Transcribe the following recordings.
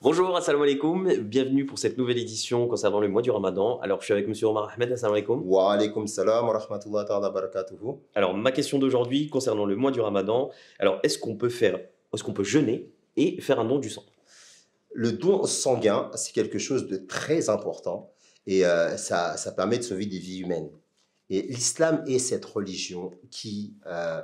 Bonjour, assalamu alaikum, bienvenue pour cette nouvelle édition concernant le mois du ramadan. Alors je suis avec monsieur Omar Ahmed, assalamu alaikum. Wa alaikum salam wa rahmatullahi wa barakatuhu. Alors ma question d'aujourd'hui concernant le mois du ramadan, alors est-ce qu'on peut faire, est-ce qu'on peut jeûner et faire un don du sang? Le don sanguin, c'est quelque chose de très important et euh, ça, ça permet de sauver des vies humaines. Et l'islam est cette religion qui euh,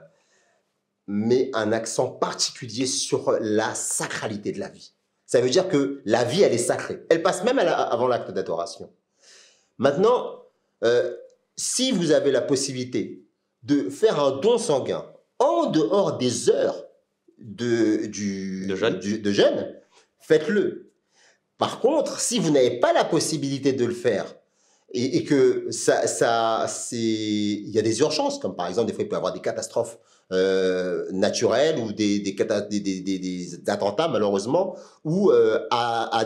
met un accent particulier sur la sacralité de la vie. Ça veut dire que la vie, elle est sacrée. Elle passe même à la- avant l'acte d'adoration. Maintenant, euh, si vous avez la possibilité de faire un don sanguin en dehors des heures de, du, De jeûne. du- de jeûne, faites-le. Par contre, si vous n'avez pas la possibilité de le faire et, et que ça, ça, c'est, il y a des urgences, comme par exemple, des fois, il peut y avoir des catastrophes euh, naturelles ou des, attentats, malheureusement, où euh, à,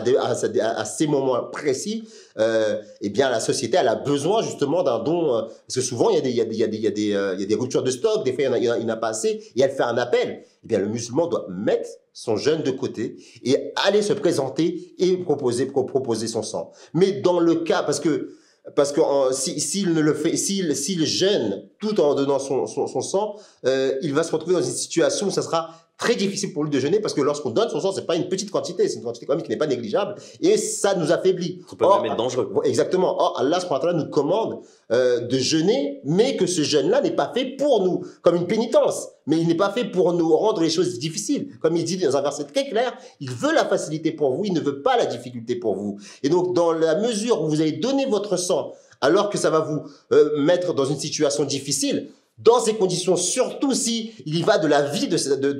ces moments précis, euh, eh bien, la société elle a besoin justement d'un don. euh, parce que souvent, il y a des, ruptures de stock, des fois, il y en a, pas assez, et elle fait un appel. Eh bien, le musulman doit mettre son jeûne de côté et aller se présenter et proposer, pro- proposer son sang. Mais dans le cas, parce que parce que si- s'il ne le fait, s'il s'il jeûne tout en donnant son, son, son sang, euh, il va se retrouver dans une situation où ça sera très difficile pour lui de jeûner parce que lorsqu'on donne son sang, c'est pas une petite quantité, c'est une quantité quand même qui n'est pas négligeable et ça nous affaiblit. Ça peut Or, même être dangereux. Exactement. Or, Allah nous commande euh, de jeûner, mais que ce jeûne-là n'est pas fait pour nous, comme une pénitence. Mais il n'est pas fait pour nous rendre les choses difficiles. Comme il dit dans un verset très clair, il veut la facilité pour vous, il ne veut pas la difficulté pour vous. Et donc, dans la mesure où vous allez donner votre sang, alors que ça va vous euh, mettre dans une situation difficile, dans ces conditions, surtout si il y va de la vie ce- de-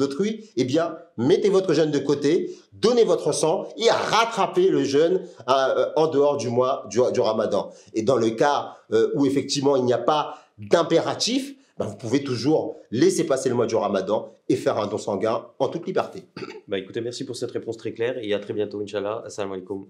d'autrui, eh bien, mettez votre jeûne de côté, donnez votre sang et rattrapez le jeûne euh, en dehors du mois du, ramadan. Et dans le cas euh, où effectivement il n'y a pas d'impératif, ben, vous pouvez toujours laisser passer le mois du ramadan et faire un don sanguin en toute liberté. Bah écoutez, merci pour cette réponse très claire et à très bientôt, Inch'Allah. Assalamu alaikum.